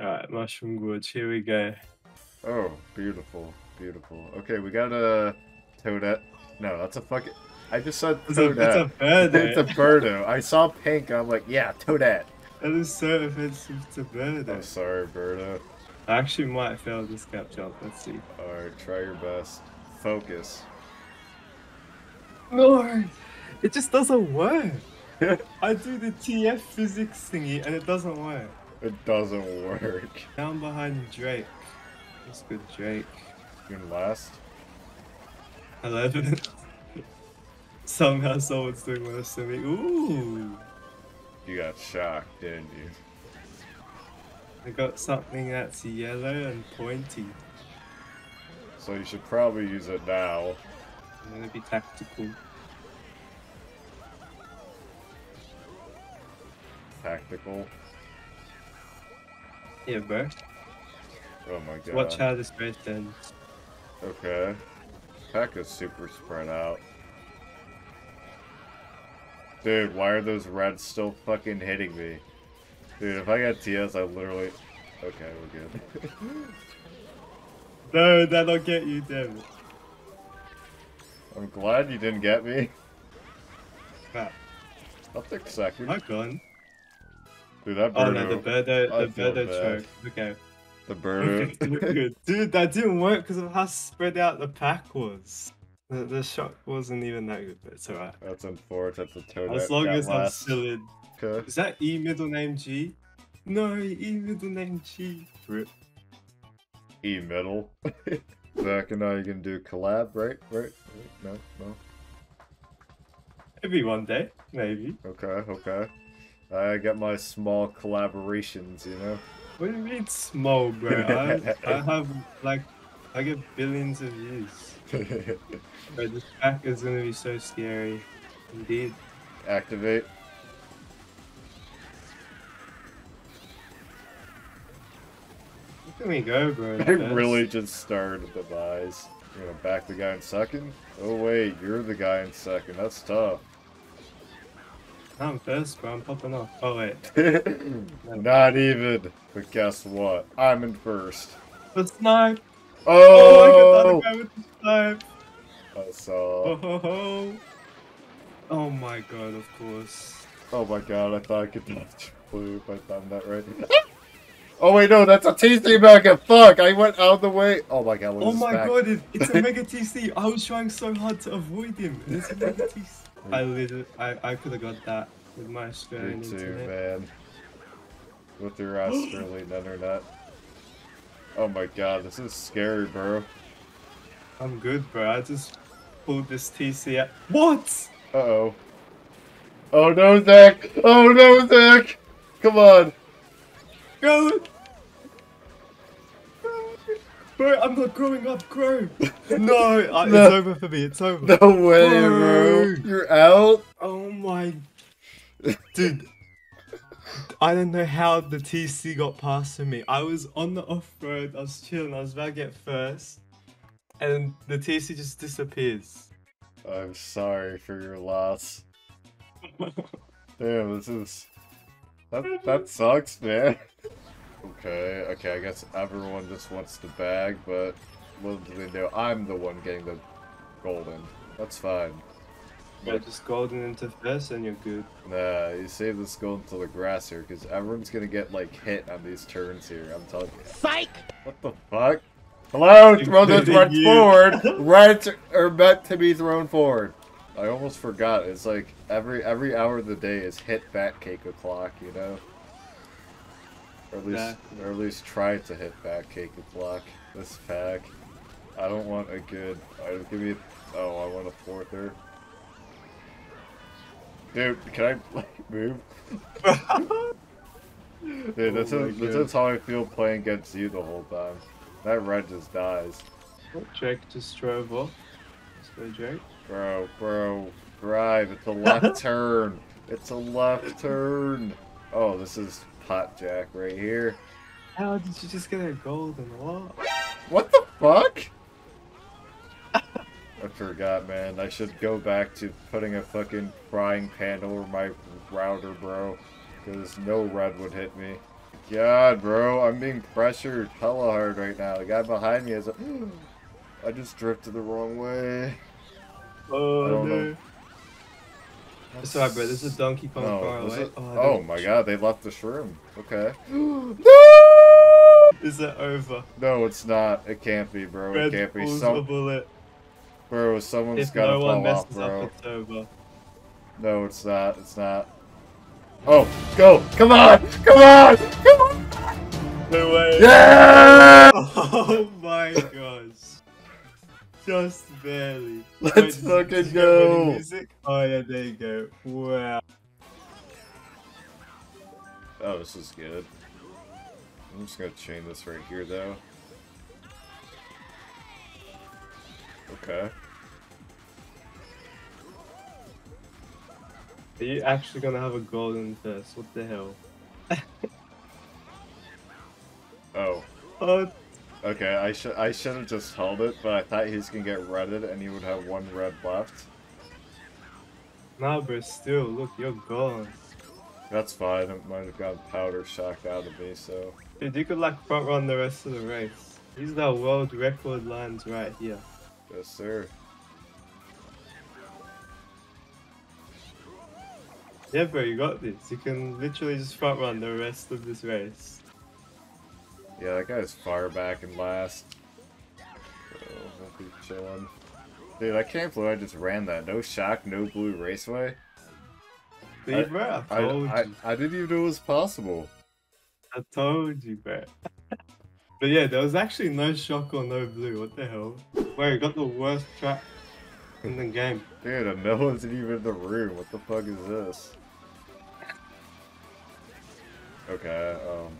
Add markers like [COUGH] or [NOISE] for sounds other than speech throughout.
Alright, mushroom woods, here we go. Oh, beautiful, beautiful. Okay, we got a toadette. No, that's a fucking. I just saw It's a, toadette. it's a bird. It's a birdo. I saw pink. I'm like, yeah, toadette. That is so offensive to bird. I'm sorry, birdo. I actually might fail this cap jump. Let's see. All right, try your best. Focus. No, it just doesn't work. [LAUGHS] I do the TF physics thingy and it doesn't work. It doesn't work. Down behind Drake. Good, Drake. You can last. 11. [LAUGHS] Somehow someone's doing worse than me. Ooh! You got shocked, didn't you? I got something that's yellow and pointy. So you should probably use it now. I'm gonna be tactical. Tactical. Yeah, bro. Oh my god. Watch how this race ends. Okay. Pack is super spread out. Dude, why are those reds still fucking hitting me? Dude, if I got TS, I literally... Okay, we're good. [LAUGHS] No, that'll get you, damn it. I'm glad you didn't get me. Crap. I'll take second. My gun. Dude, that Oh no, the birdo, birdo, I the birdo bad. choke. Okay. the [LAUGHS] birdo. Dude, that didn't work because of how spread out the pack was. The, the shot wasn't even that good, but it's alright. That's unfortunate. That's a toad. As long as I'm last. still in. Okay. Is that E middle name G? No, E middle name G. Rip. E middle. [LAUGHS] Zach and I can do collab, right? Right? No, no. Maybe one day. Maybe. Okay, okay. I get my small collaborations, you know? What do you mean small, bro? I, [LAUGHS] I have like, I get billions of views. [LAUGHS] Bro, this pack is gonna be so scary. Indeed. Activate. Look at me go, bro. [LAUGHS] I really just started the buys. You're gonna back the guy in second? Oh wait, you're the guy in second. That's tough. I'm first, bro. I'm popping off. Oh, wait. [LAUGHS] Not even. But guess what? I'm in first. The snipe! Oh! Oh, I got other guy with the snipe! I saw. Oh, ho, ho. oh my god, of course. Oh my god, I thought I could dodge [LAUGHS] blue if I found that right. oh wait, no, that's a TC bucket. Fuck, I went out of the way. Oh my god, Oh my back? god, it, it's a [LAUGHS] Mega TC! I was trying so hard to avoid him. It's a Mega TC. I literally, I, I could have got that with my Me Australian too, internet. man. With your Australian [GASPS] internet. Oh my god, this is scary, bro. I'm good, bro. I just pulled this TC out. What? Uh oh. Oh no, Zach! Oh no, Zach! Come on! Go! Bro, I'm not growing up, grow! [LAUGHS] No, I, No. it's over for me, it's over. No way, bro! Bro. You're out? Oh my. [LAUGHS] Dude. I don't know how the TC got past to me. I was on the off road, I was chilling, I was about to get first. And the TC just disappears. I'm sorry for your loss. [LAUGHS] Damn, this is that that sucks, man. Okay, okay, I guess everyone just wants to bag, but what do they do? I'm the one getting the golden. That's fine. Yeah, just golden into first and you're good. Nah, you save this gold until the grass here, because everyone's gonna get like hit on these turns here. I'm telling you. Psych! What the fuck? Hello, [LAUGHS] throw those Including reds forward. Reds are meant to be thrown forward. I almost forgot. It's like every every hour of the day is hit Batcake o'clock, you know. Or at least, or at least try to hit Batcake o'clock. This pack. I don't want a good. I give me. Oh, I want a fourther. Dude, can I like move? [LAUGHS] Dude, this Oh my is this God. is how I feel playing against you the whole time. That red just dies. Drake just drove off. Let's go, Drake. Bro, bro, drive. It's a left [LAUGHS] turn. It's a left turn. Oh, this is pot jack right here. How did you just get a golden wall? What the fuck? I forgot, man. I should go back to putting a fucking frying pan over my router, bro. Because no red would hit me. god, bro. I'm being pressured hella hard right now. The guy behind me is a... [GASPS] I just drifted the wrong way. Oh no. know. It's alright, bro. There's a donkey coming Oh, far away. it? I Oh, my god, they left the shroom. Okay. [GASPS] Is it over? No, it's not. It can't be, bro. It can't be. Some... the bullet. Bro, someone's If gotta no one fall off, bro. up, it's over. No, it's not. It's not. Oh, go! Come on! Come on! Come on! No way. Yeah! [LAUGHS] Oh my gosh. Just barely. Let's Wait, did- fucking did you get ready go. Music? Oh yeah, there you go. Wow. Oh, this is good. I'm just gonna chain this right here, though. Okay. Are you actually gonna have a golden first? What the hell? [LAUGHS] Oh. Oh, Okay, I should I should have just held it, but I thought he's gonna get redded and he would have one red left. nah, but Still, look, you're gone. That's fine. It might have gotten powder shocked out of me, so Dude, you could like front run the rest of the race. These are world record lines right here. yes, sir. Yeah, bro, you got this. You can literally just front run the rest of this race. Yeah, that guy's far back and last. So we'll be chilling. Dude, I can't believe I just ran that. No shock, no blue raceway. See, I- bro, I I, told I, you. I didn't even know it was possible. I told you, bro. but yeah, there was actually no shock or no blue. What the hell? Wait, got the worst track in the game. Dude, and no one's even in the room. What the fuck is this? Okay, um...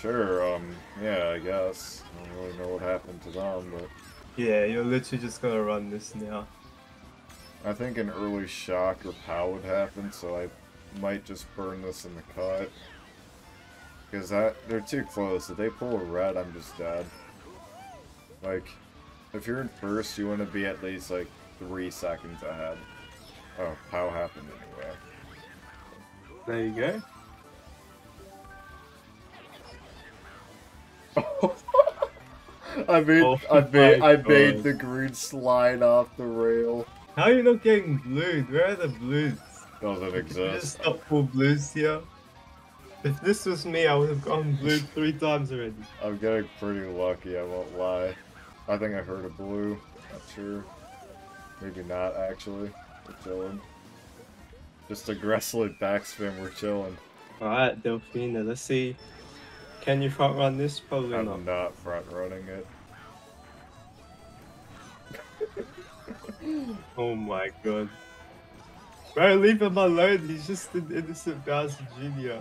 Sure, um, yeah, I guess. I don't really know what happened to them, but... Yeah, you're literally just gonna run this now. I think an early shock or pow would happen, so I might just burn this in the cut. Because that they're too close. If they pull a red, I'm just dead. Like, if you're in first, you want to be at least like three seconds ahead. Oh, pow happened anyway. There you go. I made Oh I made I made God. the green slide off the rail. How are you not getting blued? Where are the blues? Doesn't Did you exist. just stop full blues here? If this was me, I would have gone blue three times already. I'm getting pretty lucky, I won't lie. I think I heard a blue. Not sure. Maybe not, actually. We're chilling. Just aggressively backspin, we're chilling. Alright, Delfino, let's see. Can you front run this? Probably I'm not. not front running it. [LAUGHS] Oh my god. Bro, leave him alone. He's just an innocent Bowser Jr.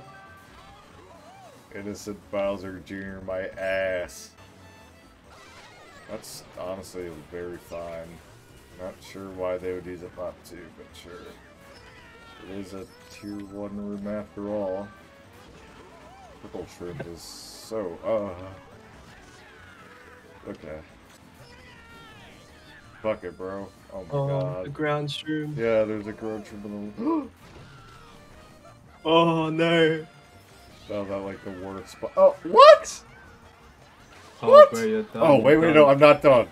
Innocent Bowser Jr., my ass. That's honestly very fine. Not sure why they would use it not to, but sure. It is a tier 1 room after all. Purple shrimp is so, uh. Okay. Fuck it, bro. Oh my Oh, the ground shroom. Yeah, there's a ground shrimp in the. [GASPS] Oh no. Oh, that like the worst spot. Oh, what? Oh, What? bro, you're done. Oh, wait, you're wait, done. no, I'm not done.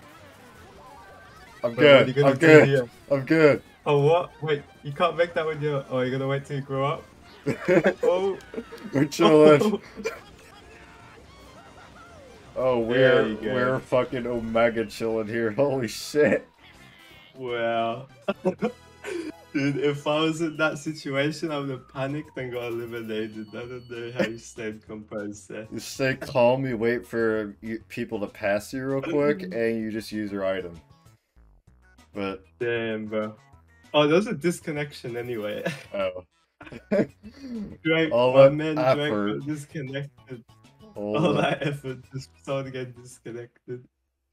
I'm Wait, what are you good. I'm good. here? I'm good. Oh, what? Wait, you can't make that when you're. Oh, you're gonna wait till you grow up? Oh. We're [LAUGHS] chilling. Oh, we're we're fucking Omega chilling here. [LAUGHS] Holy shit. Wow. Dude, [LAUGHS] if I was in that situation, I would have panicked and got eliminated. I don't know how you stayed composed there. You stay calm, you wait for people to pass you real quick, and you just use your item. But, Damn, bro. Oh, there was a disconnection anyway. oh. [LAUGHS] Drake, All my man effort. disconnected. All up, that effort just so to get disconnected.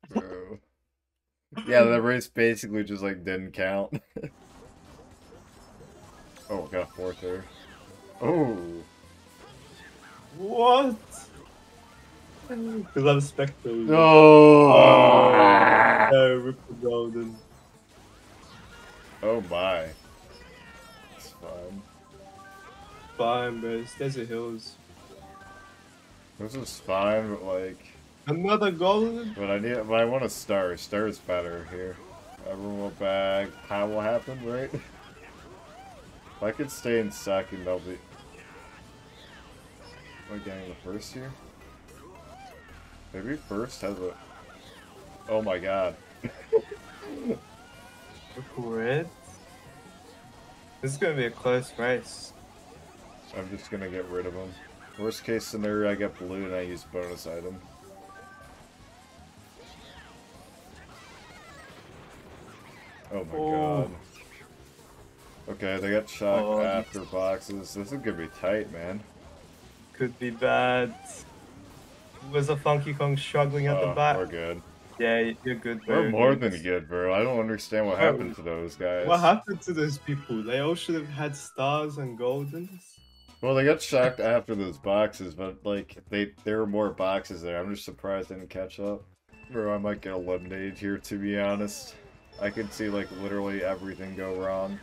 bro. Yeah, the race basically just like didn't count. [LAUGHS] oh, got fourth there. Oh. What? Because I'm Spectre. No. Oh, no, Ripple Golden. Oh my. Fine. Fine, bro. It's Desert Hills. This is fine, but like, Another golden. but I need, but I want a star. Star is better here. Everyone will bag. How will happen, right? if I could stay in second, I'll be. Am I getting the first here? Maybe first has a. Oh my god. [LAUGHS] Red. This is gonna be a close race. I'm just gonna get rid of them. Worst case scenario, I get blue and I use bonus item. Oh my Oh. god. Okay, they got shock Oh, after boxes. This is gonna be tight, man. Could be bad. Was a Funky Kong struggling at the Oh, back? We're good. Yeah, you're good, bro. We're more than good, bro. I don't understand what happened to those guys. What happened to those people? They all should have had stars and goldens. Well, they got shocked after those boxes, but like they there were more boxes there. I'm just surprised they didn't catch up. Bro, I might get eliminated here to be honest. I could see like literally everything go wrong.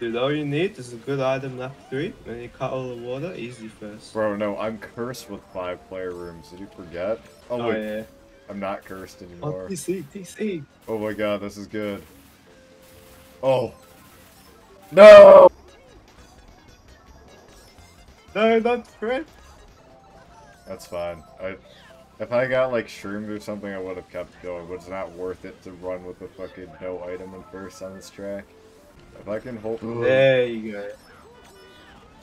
Dude, all you need is a good item left three, and you cut all the water, easy first. Bro, no, I'm cursed with five player rooms. Did you forget? Oh, Oh, wait, yeah. I'm not cursed anymore. Oh. TC, TC. Oh my god, this is good. Oh. No! No, not Fred. That's fine. I, if I got like shrooms or something, I would have kept going, but it's not worth it to run with a fucking no item in first on this track. If I can hold. There you go.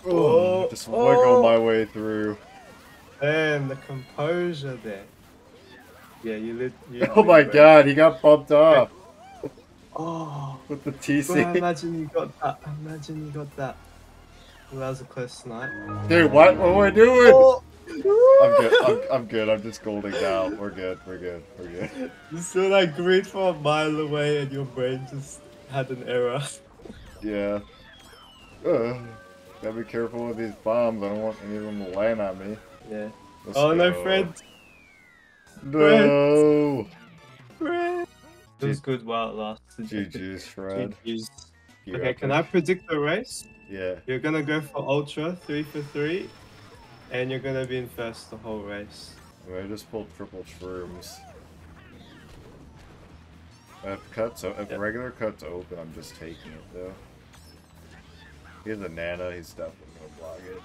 Oh, Oh, just wiggle oh. my way through. Damn, the composure there. Yeah, you lit. You [LAUGHS] Oh my bro. god, he got bumped off Oh, with the bro, TC. imagine you got that. Imagine you got that. Well, that was a close snipe. Dude, what? What am I doing? Oh. I'm good. I'm, I'm good. I'm just golding now. We're good. We're good. We're good. You saw that grid from a mile away, and your brain just had an error. Yeah. Uh, gotta be careful with these bombs. I don't want any of them to land on me. Yeah. Let's oh no, go. Fred. No. Fred. It was good while it lasted. GG's, Fred. GG's. Okay, got can. I predict the race? Yeah. You're gonna go for ultra three for three, and you're gonna be in first the whole race. I just pulled triple shrooms. If cuts, if Yep. regular cuts open, I'm just taking it though. He's a nana. He's definitely gonna block it.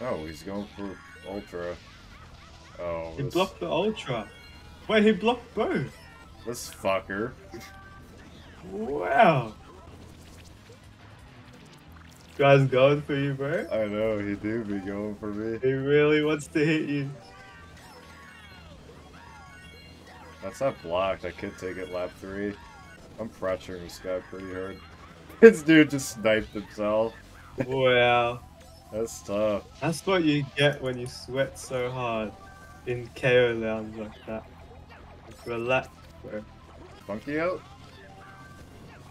No, he's going for ultra. Oh, He this, blocked the ultra. Wait, he blocked both. this fucker. Wow. Guy's going for you, bro. I know he do be going for me. He really wants to hit you. That's not blocked. I could take it lap three. I'm pressuring this guy pretty hard. [LAUGHS] This dude just sniped himself. Wow. [LAUGHS] That's tough. That's what you get when you sweat so hard in KO lounge like that. Relax, bro. Funky out?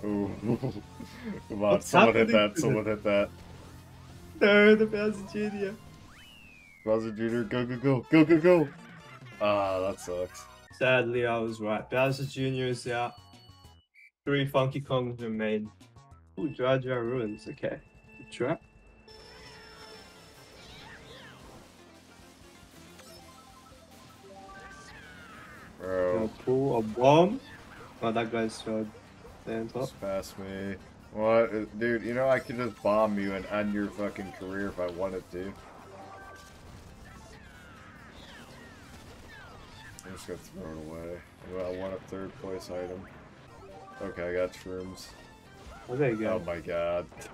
Ooh. [LAUGHS] Come on, What's someone hit that, someone hit that. No, the Bowser Jr. Bowser Jr., go, go, go, go, go, go! Ah, that sucks. Sadly, I was right. Bowser Jr. is out. Three Funky Kongs remain. Ooh, Dry Dry Ruins. Okay. Good trap. Bro, Gonna pull a bomb. Oh, that guy's shot. On top. just pass me. What? Dude, you know I could just bomb you and end your fucking career if I wanted to. I'm just gonna throw it away. Well, I want a third place item. Okay, I got shrooms. Oh, there you go. Oh my god. [LAUGHS]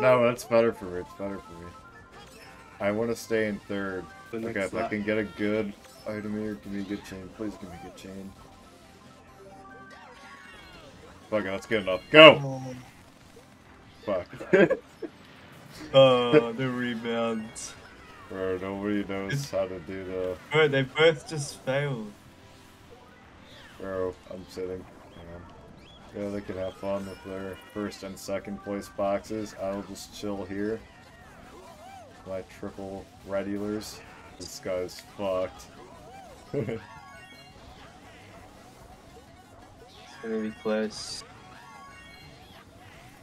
no, that's better for me. It's better for me. I want to stay in third. Okay, if I can get a good item here, give me a good chain. Please give me a good chain. Fuck it, that's good enough. Go! Fuck. Oh, [LAUGHS] the rebound. Bro, nobody knows how to do the... Bro, they both just failed. Bro, I'm sitting. Yeah, they can have fun with their first and second place boxes. I'll just chill here. My triple regulars. This guy's fucked. [LAUGHS] It's close.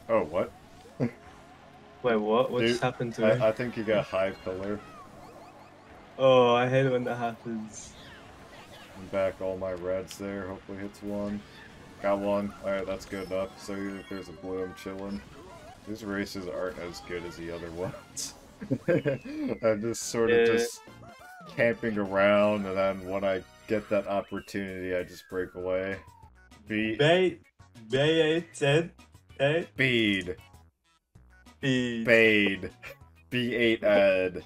oh, what? Wait, what? What Dude, just happened to him? I, I think he got high pillar. Oh, I hate it when that happens. I'm back all my reds there. Hopefully hits one. Got one. Alright, that's good enough. So if there's a blue, I'm chilling. These races aren't as good as the other [LAUGHS] ones. [LAUGHS] I'm just sort of Yeah. just camping around, and then when I get that opportunity, I just break away. Be Bay, Bay, Ted, Ted, Bead. B, Bade. B8 Ed.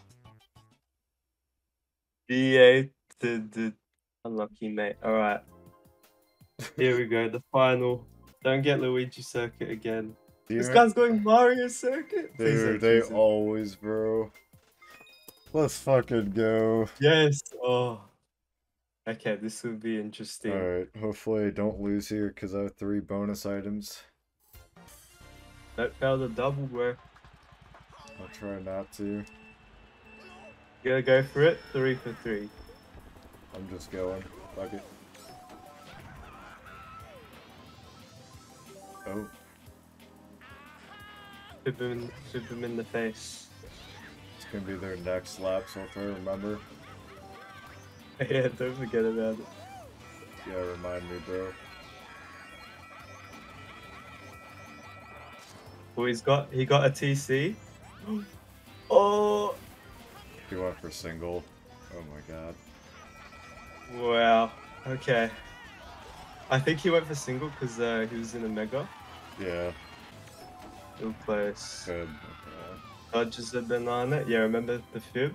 B, A, Ted, Unlucky, mate. Alright. Here we go, the final. Don't get Luigi Circuit again. This guy's going Mario Circuit? Dude, they always, bro. Let's fucking go. Yes. Oh. Okay, this will be interesting. Alright, hopefully I don't lose here because I have three bonus items. Don't fail the double, bro. I'll try not to. You gotta go for it. Three for three. I'm just going. Fuck it. Oh, Flip him, in, in the face. it's gonna be their next lap, so I'll try to remember. [LAUGHS] yeah, don't forget about it. Yeah, remind me, bro. Well, he's got he got a TC. [GASPS] Oh He went for single. Oh my god. wow. Okay. I think he went for single because uh, he was in a mega. Yeah, Real close. good. Okay. Dodges a banana. Yeah, remember the fib?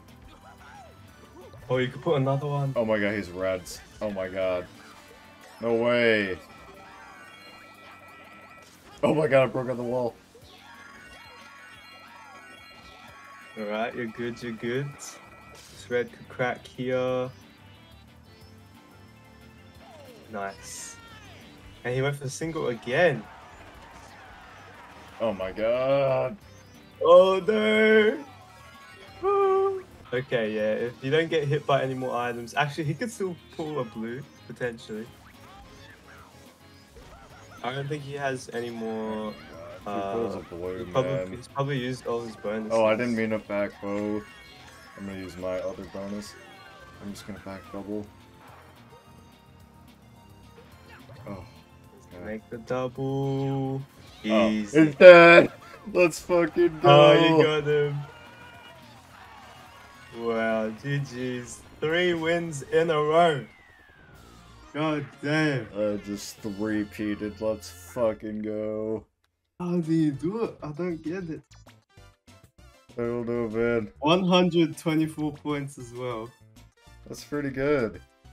Oh, you could put another one. Oh my god, he's reds. Oh my god. No way. Oh my god, I broke on the wall. Alright, you're good, you're good. This red could crack here. Nice. And he went for a single again. Oh my god. Oh no! Okay, yeah, if you don't get hit by any more items, actually, he could still pull a blue, potentially. I don't think he has any more. He pulls a Uh, blue, He's probably, man. he's probably used all his bonuses. Oh, I didn't mean to back both. I'm gonna use my other bonus. I'm just gonna back double. Oh. okay. Make the double. Oh, Easy. it's dead! Let's fucking go! Oh, you got him. Wow, GG's. Three wins in a row. God damn. I just three-peated. Let's fucking go. How do you do it? I don't get it. I don't know, man. 124 points as well. That's pretty good.